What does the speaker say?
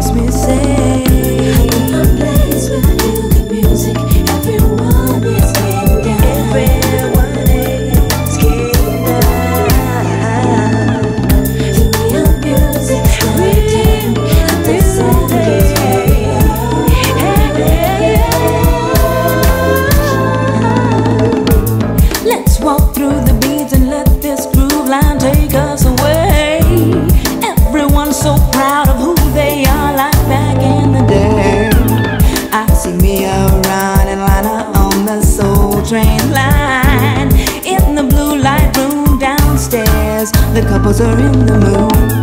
makes me say. The couples are in the mood.